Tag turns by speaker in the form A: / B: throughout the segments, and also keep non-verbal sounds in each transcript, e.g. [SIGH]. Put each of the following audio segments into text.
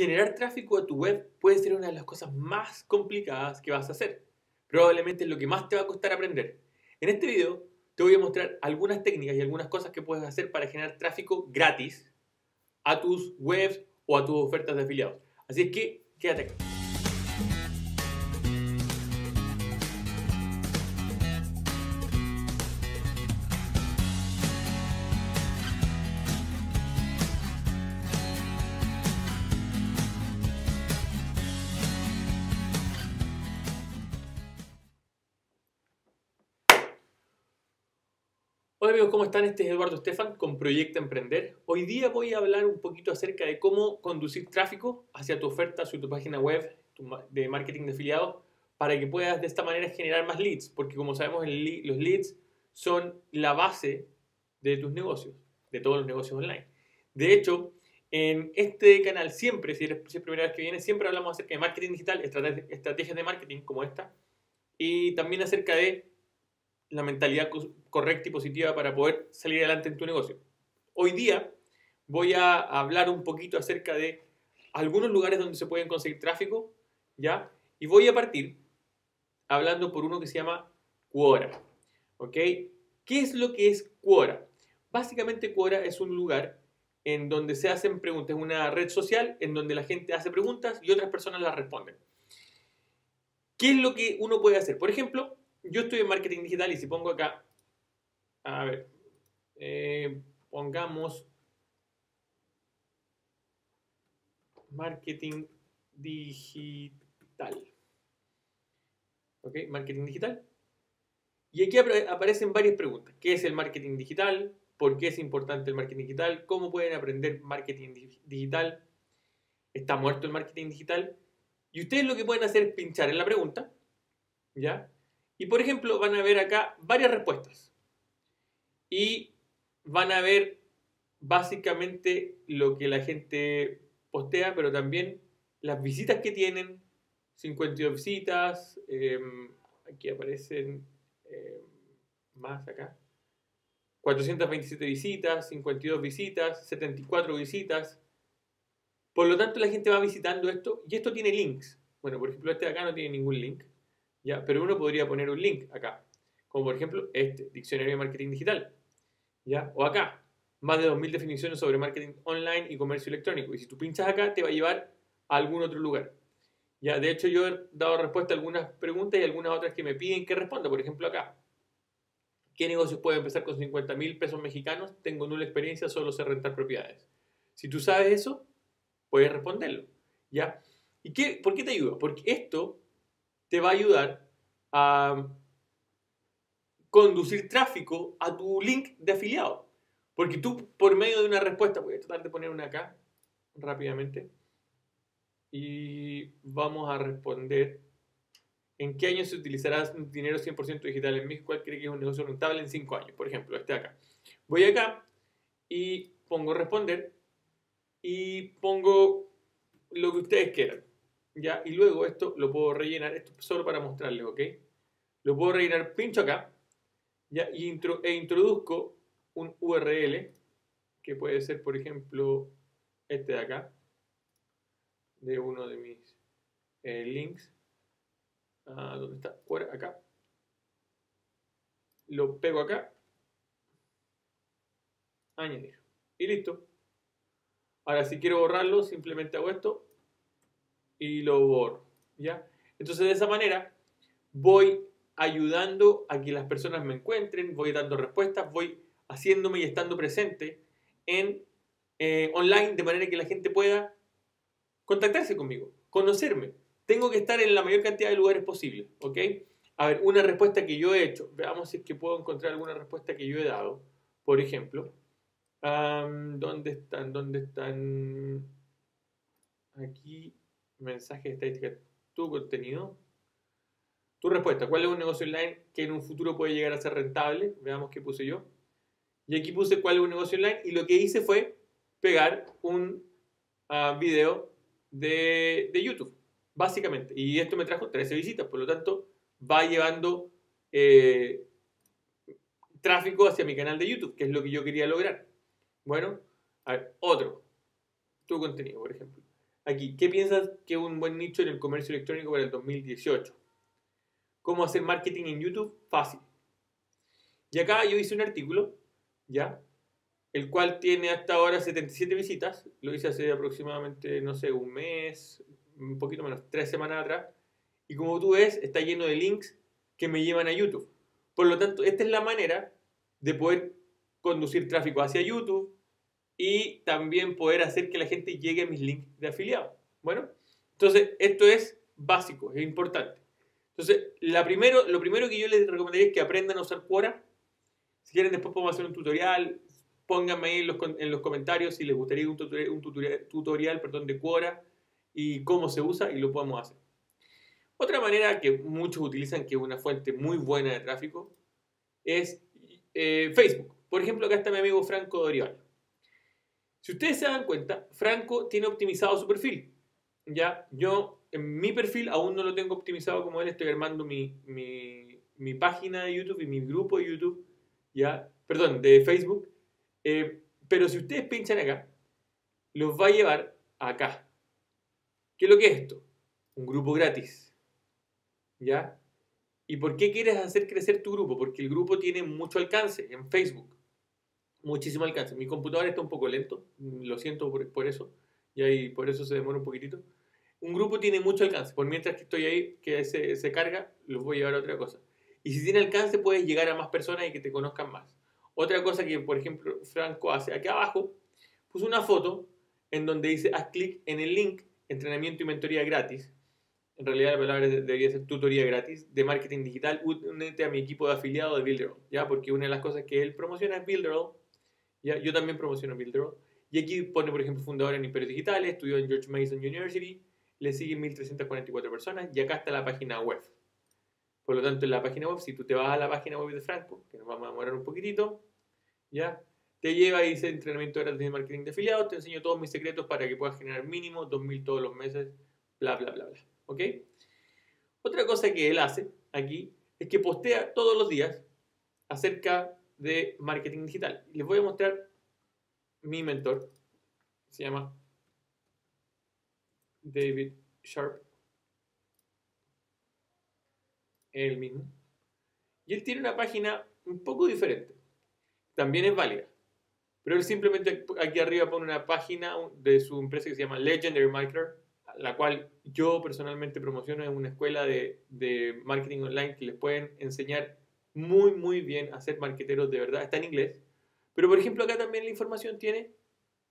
A: Generar tráfico a tu web puede ser una de las cosas más complicadas que vas a hacer. Probablemente es lo que más te va a costar aprender. En este video te voy a mostrar algunas técnicas y algunas cosas que puedes hacer para generar tráfico gratis a tus webs o a tus ofertas de afiliados. Así que quédate acá. Hola amigos, ¿cómo están? Este es Eduardo Estefan con Proyecto Emprender. Hoy día voy a hablar un poquito acerca de cómo conducir tráfico hacia tu oferta, hacia tu página web de marketing de afiliados para que puedas de esta manera generar más leads, porque como sabemos los leads son la base de tus negocios, de todos los negocios online. De hecho, en este canal siempre, si es la primera vez que viene, siempre hablamos acerca de marketing digital, estrategias de marketing como esta, y también acerca de la mentalidad correcta y positiva para poder salir adelante en tu negocio. Hoy día voy a hablar un poquito acerca de algunos lugares donde se pueden conseguir tráfico, ¿ya? Y voy a partir hablando por uno que se llama Quora, ¿ok? ¿Qué es lo que es Quora? Básicamente Quora es un lugar en donde se hacen preguntas, es una red social en donde la gente hace preguntas y otras personas las responden. ¿Qué es lo que uno puede hacer? Por ejemplo, yo estoy en marketing digital y si pongo acá, a ver, eh, pongamos marketing digital. ¿Ok? Marketing digital. Y aquí aparecen varias preguntas. ¿Qué es el marketing digital? ¿Por qué es importante el marketing digital? ¿Cómo pueden aprender marketing digital? ¿Está muerto el marketing digital? Y ustedes lo que pueden hacer es pinchar en la pregunta, ¿ya? Y por ejemplo, van a ver acá varias respuestas. Y van a ver básicamente lo que la gente postea, pero también las visitas que tienen. 52 visitas, em, aquí aparecen em, más acá. 427 visitas, 52 visitas, 74 visitas. Por lo tanto, la gente va visitando esto y esto tiene links. Bueno, por ejemplo, este de acá no tiene ningún link. ¿Ya? Pero uno podría poner un link acá, como por ejemplo este, Diccionario de Marketing Digital, ¿ya? O acá, más de 2.000 definiciones sobre marketing online y comercio electrónico. Y si tú pinchas acá, te va a llevar a algún otro lugar. Ya, de hecho, yo he dado respuesta a algunas preguntas y algunas otras que me piden que responda. Por ejemplo, acá. ¿Qué negocios puede empezar con 50 mil pesos mexicanos? Tengo nula experiencia, solo sé rentar propiedades. Si tú sabes eso, puedes responderlo. ¿Ya? ¿Y qué, por qué te ayuda? Porque esto te va a ayudar a conducir tráfico a tu link de afiliado. Porque tú, por medio de una respuesta, voy a tratar de poner una acá rápidamente. Y vamos a responder. ¿En qué año se utilizará dinero 100% digital en México? ¿Cuál cree que es un negocio rentable en 5 años? Por ejemplo, este de acá. Voy acá y pongo responder y pongo lo que ustedes quieran. Y luego esto lo puedo rellenar, esto solo para mostrarles, ¿ok? Lo puedo rellenar, pincho acá, ¿ya? Y e introduzco un URL, que puede ser, por ejemplo, este de acá, de uno de mis eh, links. Ah, ¿Dónde está? Fuera, acá. Lo pego acá. Añadir. Y listo. Ahora, si quiero borrarlo, simplemente hago esto y lo borro. ¿ya? Entonces de esa manera voy ayudando a que las personas me encuentren, voy dando respuestas, voy haciéndome y estando presente en eh, online de manera que la gente pueda contactarse conmigo, conocerme. Tengo que estar en la mayor cantidad de lugares posible, ¿ok? A ver, una respuesta que yo he hecho, veamos si es que puedo encontrar alguna respuesta que yo he dado. Por ejemplo, ¿dónde están? ¿Dónde están? Aquí mensaje estadística, tu contenido. Tu respuesta, ¿cuál es un negocio online que en un futuro puede llegar a ser rentable? Veamos qué puse yo. Y aquí puse cuál es un negocio online y lo que hice fue pegar un uh, video de, de, YouTube, básicamente. Y esto me trajo 13 visitas, por lo tanto va llevando eh, tráfico hacia mi canal de YouTube, que es lo que yo quería lograr. Bueno, a ver, otro, tu contenido, por ejemplo. Aquí, ¿qué piensas que es un buen nicho en el comercio electrónico para el 2018? ¿Cómo hacer marketing en YouTube? Fácil. Y acá yo hice un artículo, ¿ya? El cual tiene hasta ahora 77 visitas. Lo hice hace aproximadamente, no sé, un mes, un poquito menos, tres semanas atrás. Y como tú ves, está lleno de links que me llevan a YouTube. Por lo tanto, esta es la manera de poder conducir tráfico hacia YouTube y también poder hacer que la gente llegue a mis links de afiliado. Bueno, entonces esto es básico, es importante. Entonces, la primero, lo primero que yo les recomendaría es que aprendan a usar Quora. Si quieren, después podemos hacer un tutorial. Pónganme ahí en los, en los comentarios si les gustaría un tutorial, un tutorial, tutorial perdón, de Quora y cómo se usa y lo podemos hacer. Otra manera que muchos utilizan, que es una fuente muy buena de tráfico, es eh, Facebook. Por ejemplo, acá está mi amigo Franco Dorival. Si ustedes se dan cuenta, Franco tiene optimizado su perfil. Ya, yo en mi perfil aún no lo tengo optimizado como él, estoy armando mi, mi, página de YouTube y mi grupo de YouTube, ya, perdón, de Facebook. Eh, pero si ustedes pinchan acá, los va a llevar acá. ¿Qué es lo que es esto? Un grupo gratis. ¿Ya? ¿Y por qué quieres hacer crecer tu grupo? Porque el grupo tiene mucho alcance en Facebook. Muchísimo alcance. Mi computador está un poco lento, lo siento por, eso, y ahí por eso se demora un poquitito. Un grupo tiene mucho alcance, por mientras que estoy ahí, que se, se carga, los voy a llevar a otra cosa. Y si tiene alcance, puedes llegar a más personas y que te conozcan más. Otra cosa que, por ejemplo, Franco hace aquí abajo, puso una foto en donde dice haz clic en el link entrenamiento y mentoría gratis en realidad la palabra debería ser tutoría gratis de marketing digital, únete a mi equipo de afiliados de Builderall, ¿ya? Porque una de las cosas que él promociona es Builderall, Yo también promociono Builderall. Y aquí pone, por ejemplo, fundador en Imperios Digitales, estudió en George Mason University, le siguen 1.344 personas y acá está la página web. Por lo tanto, en la página web, si tú te vas a la página web de Franco, que nos vamos a demorar un poquitito, ¿ya? Te lleva y dice entrenamiento gratis de marketing de afiliados, te enseño todos mis secretos para que puedas generar mínimo 2.000 todos los meses, bla, bla, bla, bla. ¿Ok? Otra cosa que él hace aquí es que postea todos los días acerca de marketing digital. Les voy a mostrar mi mentor, se llama David Sharp, él mismo. Y él tiene una página un poco diferente. También es válida. Pero él simplemente aquí arriba pone una página de su empresa que se llama Legendary Marketer la cual yo personalmente promociono en una escuela de, de, marketing online que les pueden enseñar muy, muy bien a ser marketeros de verdad. Está en inglés. Pero, por ejemplo, acá también la información tiene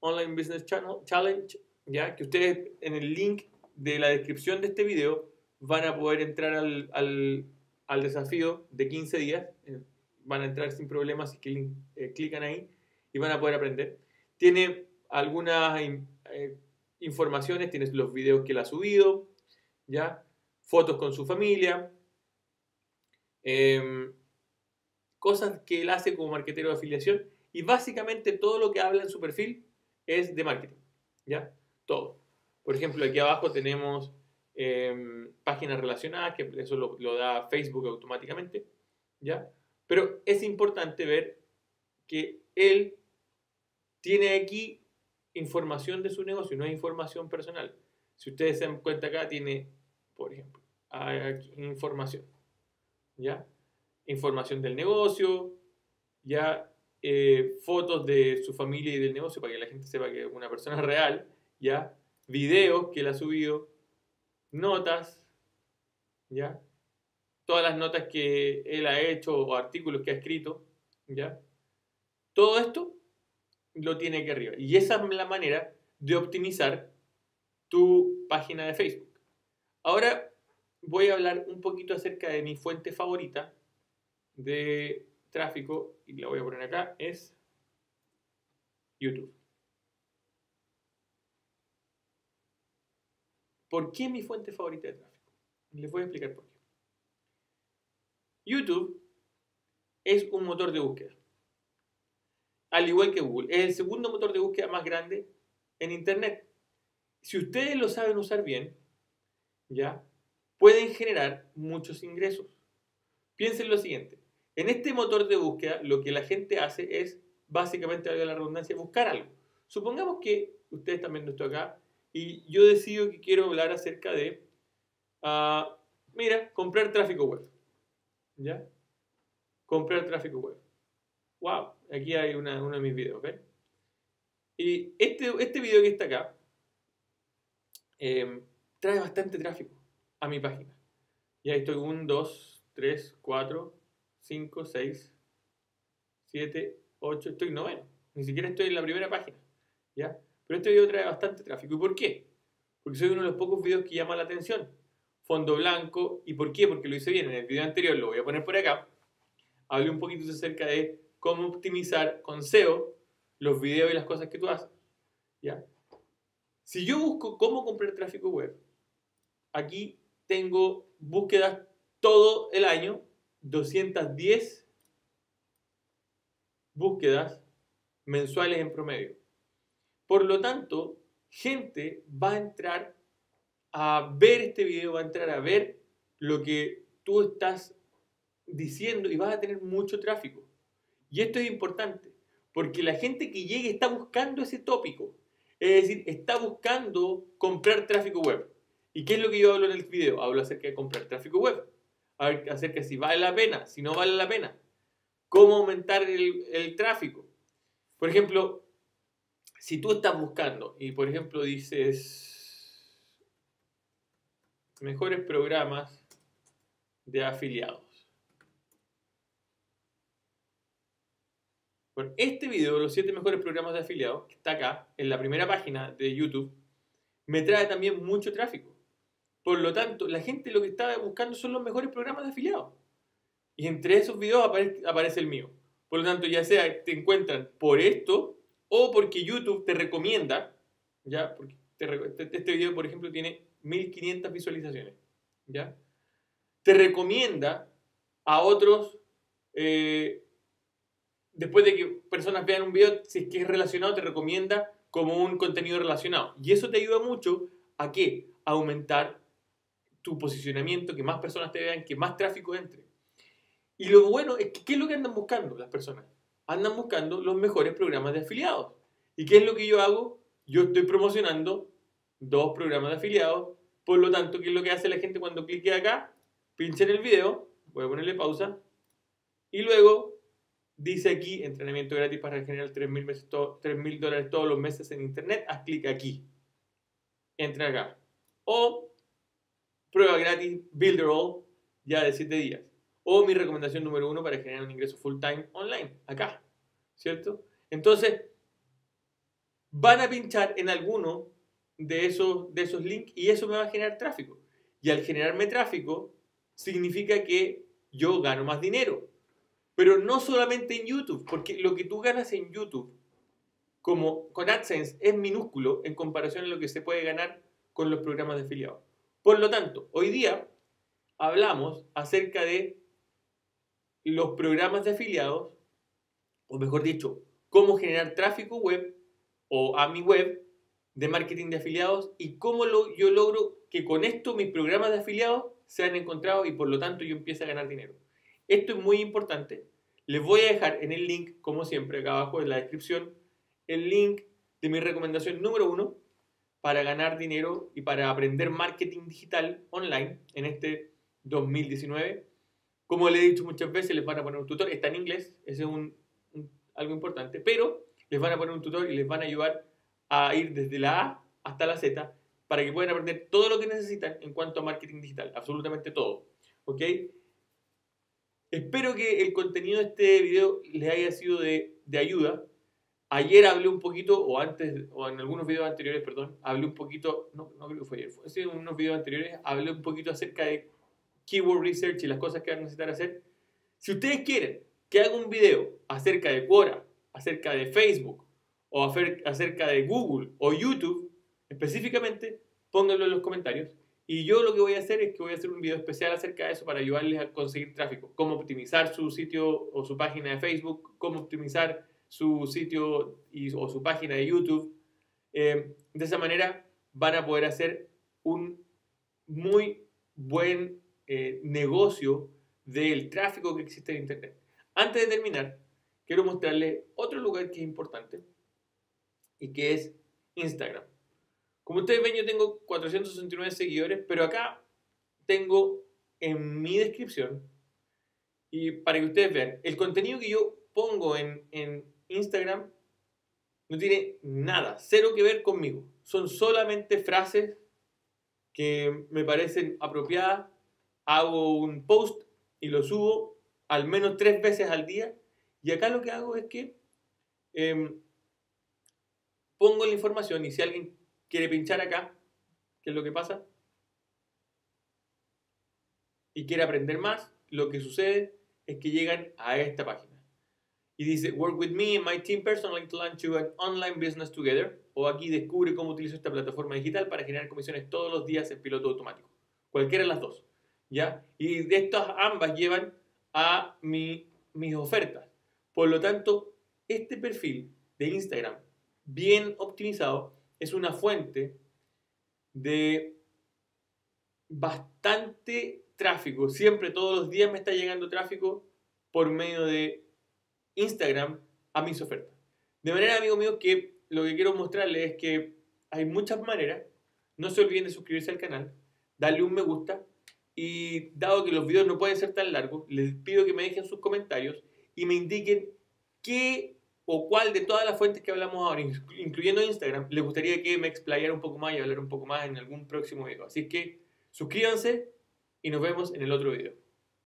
A: Online Business Channel, Challenge, ya que ustedes en el link de la descripción de este video van a poder entrar al, al, al desafío de 15 días. Eh, van a entrar sin problemas si que, eh, clican ahí y van a poder aprender. Tiene algunas... Eh, informaciones, tienes los videos que él ha subido, ¿ya? Fotos con su familia, em, cosas que él hace como marketero de afiliación y básicamente todo lo que habla en su perfil es de marketing, ¿ya? Todo. Por ejemplo, aquí abajo tenemos em, páginas relacionadas, que eso lo, da Facebook automáticamente, ¿ya? Pero es importante ver que él tiene aquí información de su negocio, no es información personal. Si ustedes se dan cuenta acá, tiene, por ejemplo, aquí, información, ¿ya? Información del negocio, ya eh, fotos de su familia y del negocio para que la gente sepa que es una persona [LAUGHS] real, ya videos que él ha subido, notas, ya todas las notas que él ha hecho o artículos que ha escrito, ya todo esto lo tiene aquí arriba. Y esa es la manera de optimizar tu página de Facebook. Ahora voy a hablar un poquito acerca de mi fuente favorita de tráfico, y la voy a poner acá, es YouTube. ¿Por qué mi fuente favorita de tráfico? Les voy a explicar por qué. YouTube es un motor de búsqueda al igual que Google. Es el segundo motor de búsqueda más grande en Internet. Si ustedes lo saben usar bien, ya pueden generar muchos ingresos. Piensen lo siguiente. En este motor de búsqueda, lo que la gente hace es, básicamente, valga la redundancia, buscar algo. Supongamos que ustedes están viendo esto acá y yo decido que quiero hablar acerca de, ah, mira, comprar tráfico web. ¿Ya? Comprar tráfico web. ¡Wow! Aquí hay una, uno de mis videos, ¿ven? Y este, este video que está acá eh, trae bastante tráfico a mi página. Y ahí estoy 1, 2, 3, 4, 5, 6, 7, 8, estoy noveno. Ni siquiera estoy en la primera página. ¿Ya? Pero este video trae bastante tráfico. ¿Y por qué? Porque soy uno de los pocos videos que llama la atención. Fondo blanco. ¿Y por qué? Porque lo hice bien. En el video anterior, lo voy a poner por acá, hablé un poquito acerca de cómo optimizar con SEO los videos y las cosas que tú haces. ¿Ya? Si yo busco cómo comprar tráfico web, aquí tengo búsquedas todo el año, 210 búsquedas mensuales en promedio. Por lo tanto, gente va a entrar a ver este video, va a entrar a ver lo que tú estás diciendo y vas a tener mucho tráfico. Y esto es importante, porque la gente que llegue está buscando ese tópico. Es decir, está buscando comprar tráfico web. ¿Y qué es lo que yo hablo en el video? Hablo acerca de comprar tráfico web. Acerca de si vale la pena, si no vale la pena. Cómo aumentar el, el tráfico. Por ejemplo, si tú estás buscando y por ejemplo dices mejores programas de afiliados. Bueno, este video, los 7 mejores programas de afiliados, que está acá en la primera página de YouTube, me trae también mucho tráfico. Por lo tanto, la gente lo que está buscando son los mejores programas de afiliados. Y entre esos videos aparece, el mío. Por lo tanto, ya sea te encuentran por esto o porque YouTube te recomienda, ¿ya? Este video, por ejemplo, tiene 1500 visualizaciones, ¿ya? Te recomienda a otros, eh, después de que personas vean un video, si es que es relacionado, te recomienda como un contenido relacionado. Y eso te ayuda mucho a qué? A aumentar tu posicionamiento, que más personas te vean, que más tráfico entre. Y lo bueno es que, ¿qué es lo que andan buscando las personas? andan buscando los mejores programas de afiliados. ¿Y qué es lo que yo hago? Yo estoy promocionando dos programas de afiliados. Por lo tanto, ¿qué es lo que hace la gente cuando clique acá? Pincha en el video, voy a ponerle pausa, y luego dice aquí, entrenamiento gratis para generar 3 mil dólares todos los meses en internet, haz clic aquí. Entra acá. O prueba gratis Builderall ya de 7 días. O mi recomendación número uno para generar un ingreso full time online, acá, ¿cierto? Entonces, van a pinchar en alguno de esos, de esos links y eso me va a generar tráfico. Y al generarme tráfico, significa que yo gano más dinero. Pero no solamente en YouTube, porque lo que tú ganas en YouTube, como con AdSense, es minúsculo en comparación a lo que se puede ganar con los programas de afiliados. Por lo tanto, hoy día hablamos acerca de los programas de afiliados, o mejor dicho, cómo generar tráfico web o a mi web de marketing de afiliados y cómo yo logro que con esto mis programas de afiliados sean encontrados y por lo tanto yo empiece a ganar dinero. Esto es muy importante. Les voy a dejar en el link, como siempre, acá abajo en la descripción, el link de mi recomendación número uno para ganar dinero y para aprender marketing digital online en este 2019 como le he dicho muchas veces, les van a poner un tutor, está en inglés, ese es algo importante, pero les van a poner un tutor y les van a ayudar a ir desde la A hasta la Z para que puedan aprender todo lo que necesitan en cuanto a marketing digital, absolutamente todo. ¿Ok? Espero que el contenido de este video les haya sido de ayuda. Ayer hablé un poquito, o antes, o en algunos videos anteriores, perdón, hablé un poquito, no, no creo que fue ayer, fue en unos videos anteriores, hablé un poquito acerca de keyword research y las cosas que van a necesitar hacer. Si ustedes quieren que haga un video acerca de Quora, acerca de Facebook o acerca de Google o YouTube, específicamente, pónganlo en los comentarios. Y yo lo que voy a hacer es que voy a hacer un video especial acerca de eso para ayudarles a conseguir tráfico. Cómo optimizar su sitio o su página de Facebook, cómo optimizar su sitio o su página de YouTube. Eh, de esa manera van a poder hacer un muy buen eh, negocio del tráfico que existe en Internet. Antes de terminar, quiero mostrarles otro lugar que es importante y que es Instagram. Como ustedes ven, yo tengo 469 seguidores, pero acá tengo en mi descripción, y para que ustedes vean, el contenido que yo pongo en, en Instagram no tiene nada, cero que ver conmigo. Son solamente frases que me parecen apropiadas. Hago un post y lo subo al menos tres veces al día. Y acá lo que hago es que em, pongo la información y si alguien quiere pinchar acá, ¿qué es lo que pasa? Y quiere aprender más, lo que sucede es que llegan a esta página. Y dice, work with me and my team personally to launch an online business together. O aquí descubre cómo utilizo esta plataforma digital para generar comisiones todos los días en piloto automático. Cualquiera de las dos. ¿Ya? Y de estas ambas llevan a mi, mis ofertas. Por lo tanto, este perfil de Instagram bien optimizado es una fuente de bastante tráfico. Siempre, todos los días me está llegando tráfico por medio de Instagram a mis ofertas. De manera, amigo mío, que lo que quiero mostrarles es que hay muchas maneras. No se olviden de suscribirse al canal, darle un me gusta y dado que los videos no pueden ser tan largos, les pido que me dejen sus comentarios y me indiquen qué o cuál de todas las fuentes que hablamos ahora, incluyendo Instagram, les gustaría que me explayara un poco más y hablar un poco más en algún próximo video. Así que suscríbanse y nos vemos en el otro video.